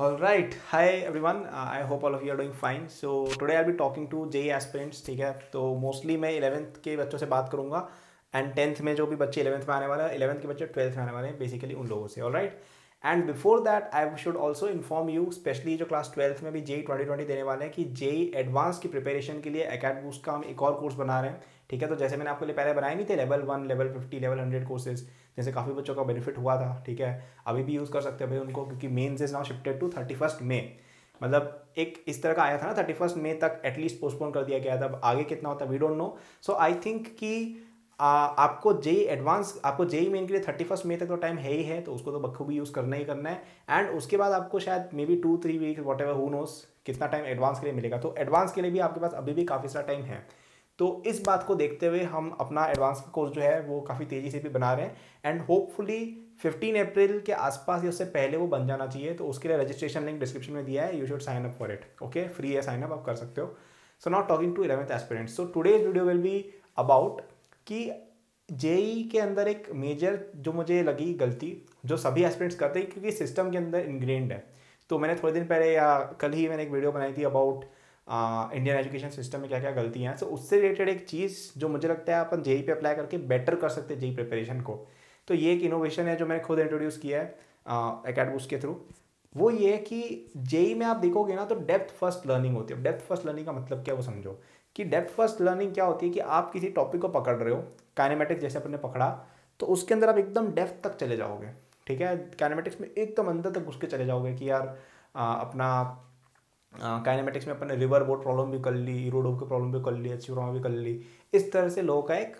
All right, hi everyone. Uh, I hope all of you are doing fine. So today I'll be talking to JE aspirants. ठीक है तो mostly मैं eleventh के बच्चों से बात करूँगा एंड टेंथ में जो भी बच्चे इलेवेंथ में आने वाले हैं इलेवंथ के बच्चे ट्वेल्थ में आने वाले हैं बेसिकली उन लोगों से all right and before that I should also inform you specially जो क्लास ट्वेल्थ में भी जेई ट्वेंटी ट्वेंटी देने वाले हैं कि जेई एडवांस की प्रिपरेशन के लिए अकेड बूस्ट का हम एक और कोर्स बना रहे हैं ठीक है तो जैसे मैंने आपके लिए पहले बनाए नहीं थे level one level fifty level hundred courses जैसे काफ़ी बच्चों का बेनिफिट हुआ था ठीक है? अभी भी यूज़ कर सकते हैं भाई उनको क्योंकि Main is now shifted to thirty first May मतलब एक इस तरह का आया था ना थर्टी फ़र्स्ट मे तक एटलीस्ट पोस्टपोन कर दिया गया था। आगे कितना होता है we don't know so I think कि आ, आपको जेई एडवांस आपको जेई मेन के लिए थर्टी फ़र्स्ट मे तक तो टाइम है ही है तो उसको तो बखूबी यूज़ करना ही करना है। एंड उसके बाद आपको शायद maybe two three week whatever who knows कितना टाइम एडवांस के लिए मिलेगा। तो एडवांस के लिए भी आपके पास अभी भी काफ़ी सारा टाइम है। तो इस बात को देखते हुए हम अपना एडवांस का कोर्स जो है, वो काफ़ी तेज़ी से भी बना रहे हैं। एंड होपफुली 15 अप्रैल के आसपास या उससे पहले वो बन जाना चाहिए तो उसके लिए रजिस्ट्रेशन लिंक डिस्क्रिप्शन में दिया है। You should sign up for it okay free है साइन अप आप कर सकते हो। So not talking to eleventh aspirants so today's video will be about कि जेई के अंदर एक मेजर जो मुझे लगी गलती, जो सभी एस्पिरेंट्स करते हैं, क्योंकि सिस्टम के अंदर इनग्रेंड है। तो मैंने थोड़े दिन पहले या कल ही मैंने एक वीडियो बनाई थी अबाउट इंडियन एजुकेशन सिस्टम में क्या क्या गलतियाँ हैं। सो उससे रिलेटेड एक चीज़ जो मुझे लगता है अपन जेई पे अप्लाई करके बेटर कर सकते हैं जेई प्रिपरेशन को। तो ये एक इनोवेशन है जो मैंने खुद इंट्रोड्यूस किया है अकेडबूस के थ्रू वो ये है कि जेई में आप देखोगे ना तो डेप्थ फ़र्स्ट लर्निंग होती है। डेप्थ फ़र्स्ट लर्निंग का मतलब क्या वो समझो। कि डेप्थ फ़र्स्ट लर्निंग क्या होती है कि आप किसी टॉपिक को पकड़ रहे हो काइनेमेटिक्स जैसे अपने पकड़ा तो उसके अंदर आप एकदम डेप्थ तक चले जाओगे। ठीक है? काइनेमेटिक्स में एकदम अंदर तक घुस के चले जाओगे कि यार आ, अपना काइनेमेटिक्स में अपने रिवर बोट प्रॉब्लम भी कर ली इरोडो की प्रॉब्लम भी कर ली एच भी कर ली। इस तरह से लोगों का एक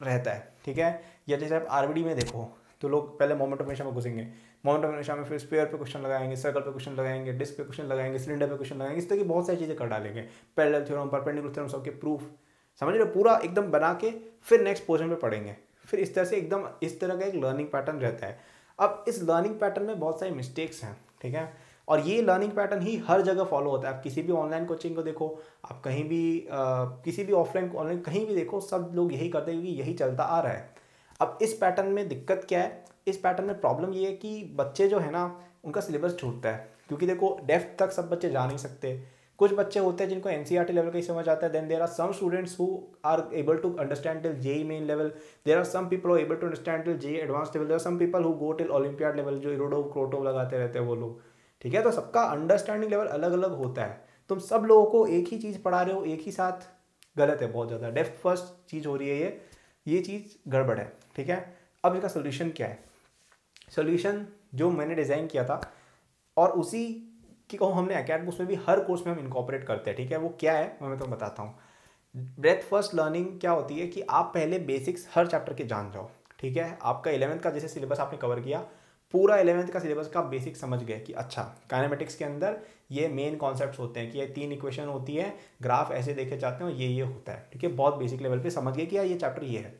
रहता है, ठीक है? या जैसे आप आर में देखो तो लोग पहले मोमेंट ऑफ़ में घुसेंगे। मोमेंट ऑफ़ में फिर स्पेयर पे क्वेश्चन लगाएँगे सर्कल पे क्वेश्चन लगाएँगे डिस्क पे क्वेश्चन लगाएँगे सिलेंडर पे क्वेश्चन लगाएँगे, इस तरह की बहुत सारी चीज़ें कर डालेंगे। पैरेलल थ्योरम परपेंडिकुलर थ्योरम सबके प्रूफ समझ रहे पूरा एकदम बना के फिर नेक्स्ट पोर्शन पे पढ़ेंगे। फिर इस तरह से एकदम, इस तरह का एक लर्निंग पैटर्न रहता है। अब इस लर्निंग पैटर्न में बहुत सारी मिस्टेक्स हैं, ठीक है? और ये लर्निंग पैटर्न ही हर जगह फॉलो होता है। आप किसी भी ऑनलाइन कोचिंग को देखो आप कहीं भी आ, किसी भी ऑफलाइन ऑनलाइन कहीं भी देखो सब लोग यही करते हैं क्योंकि यही चलता आ रहा है। अब इस पैटर्न में दिक्कत क्या है? इस पैटर्न में प्रॉब्लम ये है कि बच्चे जो है ना उनका सिलेबस छूटता है। क्योंकि देखो डेफ्थ तक सब बच्चे जा नहीं सकते। कुछ बच्चे होते हैं जिनको एन लेवल का ही समझ आता है then there are some students who are able to understand till J Main level there are some people able to understand till J advance level there are some people who go till olympiad level जो Irodov क्रोटो लगाते रहते हैं वो लोग। ठीक है? तो सबका अंडरस्टैंडिंग लेवल अलग अलग होता है। तुम सब लोगों को एक ही चीज़ पढ़ा रहे हो, एक ही साथ गलत है बहुत ज़्यादा। डेफ्थ फ़र्स्ट चीज़ हो रही है ये। ये चीज़ गड़बड़ है, ठीक है? अब इसका सोल्यूशन क्या है? सोल्यूशन जो मैंने डिज़ाइन किया था और उसी की को हमने अकेडमिक्स में भी हर कोर्स में हम इनकॉपरेट करते हैं, ठीक है? वो क्या है? मैं तो बताता हूँ। ब्रेथ फ़र्स्ट लर्निंग क्या होती है कि आप पहले बेसिक्स हर चैप्टर के जान जाओ, ठीक है? आपका इलेवेंथ का जैसे सिलेबस आपने कवर किया पूरा इलेवेंथ का सिलेबस का बेसिक समझ गए कि अच्छा काइनेमेटिक्स के अंदर ये मेन कॉन्सेप्ट्स होते हैं कि ये तीन इक्वेशन होती है ग्राफ ऐसे देखे जाते हैं और ये ये होता है। ठीक है? बहुत बेसिक लेवल पे समझ गए कि यार ये चैप्टर ये है।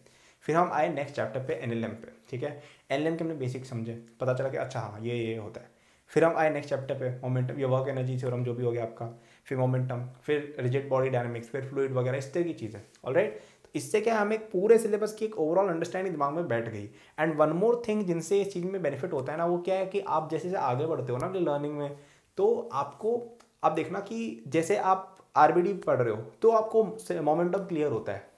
फिर हम आए नेक्स्ट चैप्टर पे एनएलएम पे। ठीक है? एनएलएम के हमने बेसिक समझे। पता चला कि अच्छा हाँ ये ये होता है। फिर हम आए नेक्स्ट चैप्टर पे मोमेंटम ये वर्क एनर्जी थ्योरम जो भी हो गया आपका। फिर मोमेंटम फिर रिजिड बॉडी डायनेमिक्स फिर फ्लूड वगैरह, इस तरह की चीज़ें। ऑल राइट इससे क्या हमें पूरे सिलेबस की एक ओवरऑल अंडरस्टैंडिंग दिमाग में बैठ गई। एंड वन मोर थिंग जिनसे इस चीज़ में बेनिफिट होता है ना, वो क्या है कि आप जैसे जैसे आगे बढ़ते हो ना अपनी लर्निंग में तो आपको, आप देखना कि जैसे आप आरबीडी पढ़ रहे हो तो आपको मोमेंटम क्लियर होता है।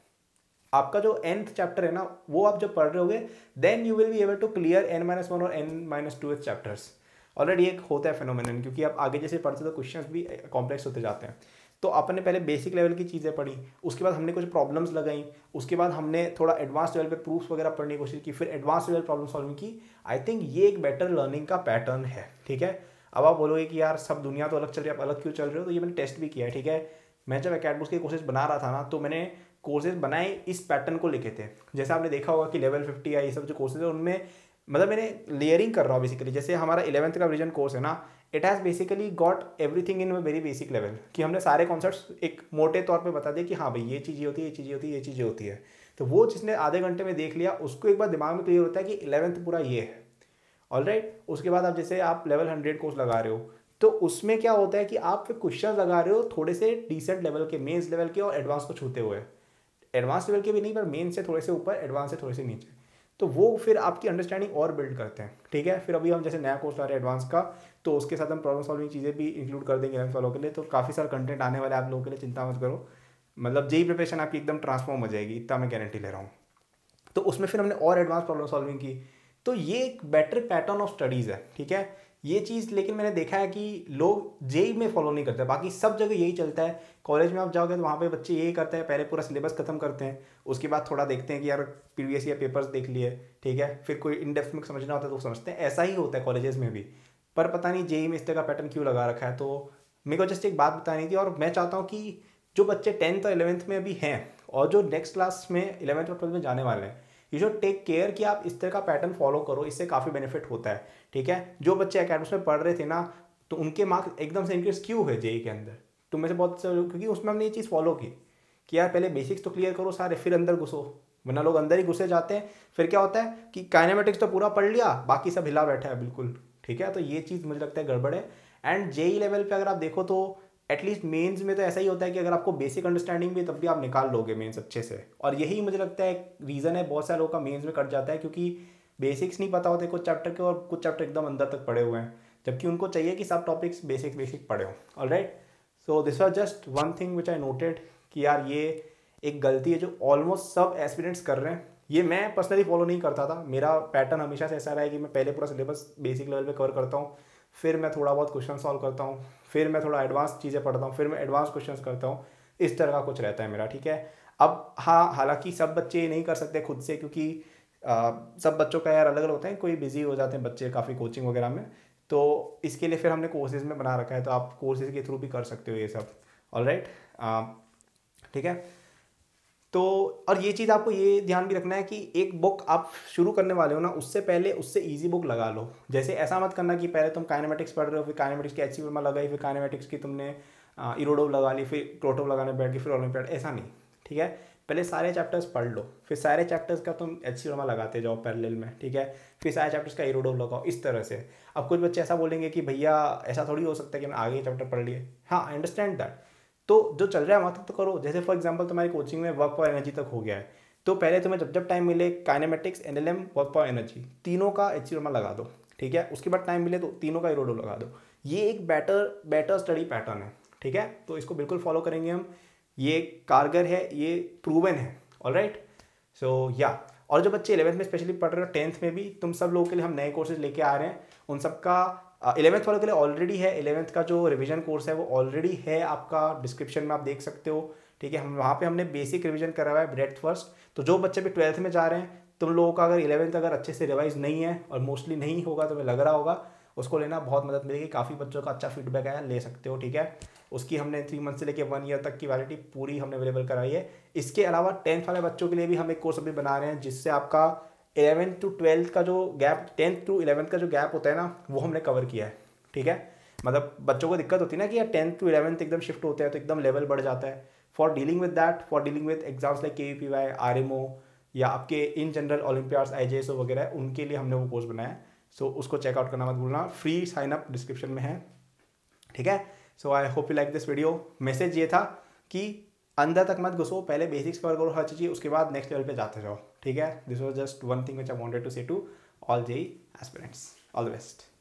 आपका जो एंथ चैप्टर है ना, वो आप जब पढ़ रहे होगे then you will be able to clear N minus one और N minus two chapters already एक होता है फिनोमिन क्योंकि आप आगे जैसे पढ़ते तो क्वेश्चन भी कॉम्प्लेक्स होते जाते हैं। तो अपन पहले बेसिक लेवल की चीज़ें पढ़ी, उसके बाद हमने कुछ प्रॉब्लम्स लगाई, उसके बाद हमने थोड़ा एडवांस लेवल पे प्रूफ्स वगैरह पढ़ने की कोशिश की, फिर एडवांस लेवल प्रॉब्लम सॉल्विंग की। आई थिंक ये एक बेटर लर्निंग का पैटर्न है, ठीक है? अब आप बोलोगे कि यार सब दुनिया तो अलग चल रही है, आप अलग क्यों चल रहे हो? तो ये मैंने टेस्ट भी किया है, ठीक है? मैं जब अकेडमिक्स के कोर्सेज बना रहा था ना तो मैंने कोर्सेज बनाए इस पैटर्न को लिखे थे। जैसे आपने देखा होगा कि लेवल फिफ्टी या ये सब जो कोर्सेज है, उनमें मतलब मैंने लेयरिंग कर रहा हूँ बेसिकली जैसे हमारा इलेवंथ का विजन कोर्स है ना it has basically got everything in very basic level कि हमने सारे कॉन्सेप्ट एक मोटे तौर पे बता दिए कि हाँ भाई, ये चीज़ें होती है, ये चीज़ें होती है, ये चीज़ें होती है। तो वो जिसने आधे घंटे में देख लिया, उसको एक बार दिमाग में क्लियर होता है कि इलेवंथ पूरा ये है। ऑल राइट उसके बाद आप जैसे आप लेवल हंड्रेड कोर्स लगा रहे हो तो उसमें क्या होता है कि आप फिर क्वेश्चन लगा रहे हो थोड़े से डिसेंट लेवल के मेन्स लेवल के और एडवांस को छूते हुए। एडवांस लेवल के भी नहीं, पर मेन से थोड़े से ऊपर एडवांस से थोड़े से नीचे। तो वो फिर आपकी अंडरस्टैंडिंग और बिल्ड करते हैं, ठीक है? फिर अभी हम जैसे नया कोर्स ला रहे हैं एडवांस का तो उसके साथ हम प्रॉब्लम सॉल्विंग चीज़ें भी इंक्लूड कर देंगे इलेवंथ वालों के लिए तो काफ़ी सारा कंटेंट आने वाले आप लोगों के लिए, चिंता मत करो। मतलब जेई प्रिपरेशन आपकी एकदम ट्रांसफॉर्म हो जाएगी, इतना मैं गारंटी ले रहा हूँ। तो उसमें फिर हमने और एडवांस प्रॉब्लम सॉल्विंग की तो ये एक बेटर पैटर्न ऑफ़ स्टडीज़ है, ठीक है? ये चीज़, लेकिन मैंने देखा है कि लोग जेई में फॉलो नहीं करते, बाकी सब जगह यही चलता है। कॉलेज में आप जाओगे तो वहाँ पे बच्चे यही करते हैं, पहले पूरा सिलेबस खत्म करते हैं, उसके बाद थोड़ा देखते हैं कि यार प्रीवियस ईयर पेपर्स देख लिए, ठीक है? फिर कोई इन डेप्थ में समझना होता है तो समझते हैं, ऐसा ही होता है कॉलेजेस में भी। पर पता नहीं जेई में इस तरह का पैटर्न क्यों लगा रखा है तो मेरे को जस्ट एक बात बतानी थी और मैं चाहता हूँ कि जो बच्चे टेंथ और इलेवेंथ में अभी हैं, और जो नेक्स्ट क्लास में इलेवेंथ और ट्वेल्थ में जाने वाले हैं यू शुड टेक केयर कि आप इस तरह का पैटर्न फॉलो करो, इससे काफ़ी बेनिफिट होता है, ठीक है? जो बच्चे अकेडमिक्स में पढ़ रहे थे ना तो उनके मार्क्स एकदम से इंक्रीज क्यों हुए जेई के अंदर? तो मेरे से बहुत क्योंकि उसमें हमने ये चीज़ फॉलो की कि यार पहले बेसिक्स तो क्लियर करो सारे, फिर अंदर घुसो, वरना लोग अंदर ही घुसे जाते हैं। फिर क्या होता है कि काइनेमेटिक्स तो पूरा पढ़ लिया, बाकी सब हिला बैठा है, बिल्कुल, ठीक है? तो ये चीज़ मुझे लगता है गड़बड़ है। एंड जेई लेवल पे अगर आप देखो तो एटलीस्ट मेंस में तो ऐसा ही होता है कि अगर आपको बेसिक अंडरस्टैंडिंग भी तब भी आप निकाल लोगे मेंस अच्छे से। और यही मुझे लगता है रीज़न है, बहुत सारे लोगों का मेंस में कट जाता है, क्योंकि बेसिक्स नहीं पता होते, कुछ चैप्टर के और कुछ चैप्टर एकदम अंदर तक पढ़े हुए हैं। जबकि उनको चाहिए कि सब टॉपिक्स बेसिक बेसिक पढ़े हो। All right so this was just one thing which I noted कि यार ये एक गलती है जो ऑलमोस्ट सब एस्पिरेंट्स कर रहे हैं। ये मैं पर्सनली फॉलो नहीं करता था। मेरा पैटर्न हमेशा से ऐसा रहा है कि मैं पहले पूरा सिलेबस बेसिक लेवल पे कवर करता हूँ। फिर मैं थोड़ा बहुत क्वेश्चन सॉल्व करता हूँ फिर मैं थोड़ा एडवांस चीज़ें पढ़ता हूँ फिर मैं एडवांस क्वेश्चन करता हूँ इस तरह का कुछ रहता है मेरा ठीक है? अब हाँ हालाँकि सब बच्चे ये नहीं कर सकते खुद से क्योंकि आ, सब बच्चों का यार अलग अलग होता है कोई बिज़ी हो जाते हैं बच्चे काफ़ी कोचिंग वगैरह में तो इसके लिए फिर हमने कोर्सेज में बना रखा है तो आप कोर्सेज के थ्रू भी कर सकते हो ये सब ऑल राइट ठीक है? तो और ये चीज़ आपको ये ध्यान भी रखना है कि एक बुक आप शुरू करने वाले हो ना, उससे पहले उससे इजी बुक लगा लो। जैसे ऐसा मत करना कि पहले तुम काइनेमेटिक्स पढ़ रहे हो, फिर काइनेमेटिक्स की एच वर्मा लगाई, फिर काइनेमेटिक्स की तुमने इरोडोव लगा ली, फिर क्रोटोव लगाने बैठ गई, फिर ओलम्पियाड ऐसा नहीं, ठीक है? पहले सारे चैप्टर्स पढ़ लो, फिर सारे चैप्टर्स का तुम एच सी वर्मा लगाते जाओ पैरेलल में, ठीक है? फिर सारे चैप्टर्स का इरोडोव लगाओ, इस तरह से। अब कुछ बच्चे ऐसा बोलेंगे कि, भैया, ऐसा थोड़ी हो सकता है कि मैं आगे चैप्टर पढ़ लिए। हाँ आई अंडरस्टैंड दैट तो जो चल रहा है वहाँ तक तो करो। जैसे फॉर एग्ज़ाम्पल तुम्हारी कोचिंग में वर्क फॉर एनर्जी तक हो गया है। तो पहले तुम्हें जब जब टाइम मिले kinematics N L M work power energy तीनों का एच लगा दो, ठीक है? उसके बाद टाइम मिले तो तीनों का इरोडो लगा दो। ये एक बेटर बेटर स्टडी पैटर्न है, ठीक है? तो इसको बिल्कुल फॉलो करेंगे हम। ये कारगर है, ये प्रूवन है ऑल राइट सो या और जो बच्चे इलेवंथ में स्पेशली पढ़ रहे हो टेंथ में भी, तुम सब लोगों के लिए हम नए कोर्सेज लेके आ रहे हैं। उन सबका इलेवंथ वालों के लिए ऑलरेडी है इलेवंथ का जो रिवीजन कोर्स है वो ऑलरेडी है आपका डिस्क्रिप्शन में आप देख सकते हो, ठीक है? हम, वहाँ पे हमने बेसिक रिवीजन करा हुआ है ब्रेथ फ़र्स्ट तो जो बच्चे भी ट्वेल्थ में जा रहे हैं, तुम लोगों का अगर इलेवंथ अगर अच्छे से रिवाइज नहीं है और मोस्टली नहीं होगा तो मैं लग रहा होगा, उसको लेना बहुत मदद मिलेगी, काफ़ी बच्चों का अच्छा फीडबैक आया, ले सकते हो, ठीक है? उसकी हमने थ्री मंथ से लेकर वन ईयर तक की वैलिटी पूरी हमने अवेलेबल कराई है। इसके अलावा टेंथ वाले बच्चों के लिए भी हम एक कोर्स अभी बना रहे हैं, जिससे आपका इलेवेंथ टू ट्वेल्थ का जो गैप टेंथ टू इलेवेंथ का जो गैप होता है ना वो हमने कवर किया है ठीक है? मतलब बच्चों को दिक्कत होती है ना कि यार टेंथ टू इलेवंथ एकदम शिफ्ट होते हैं तो एकदम लेवल बढ़ जाता है। For dealing with that for dealing with exams like K P Y R M O या आपके इन general olympiads I J S O वगैरह उनके लिए हमने वो कोर्स बनाया सो so, उसको चेकआउट करना मत भूलना। फ्री साइन अप डिस्क्रिप्शन में है ठीक है? So I hope you like this video message ये था कि अंदर तक मत घुसो, पहले बेसिक्स कवर करो, हर चीज़, उसके बाद नेक्स्ट लेवल पे जाते जाओ ठीक है? This was just one thing which I wanted to say to all JEE aspirants all the best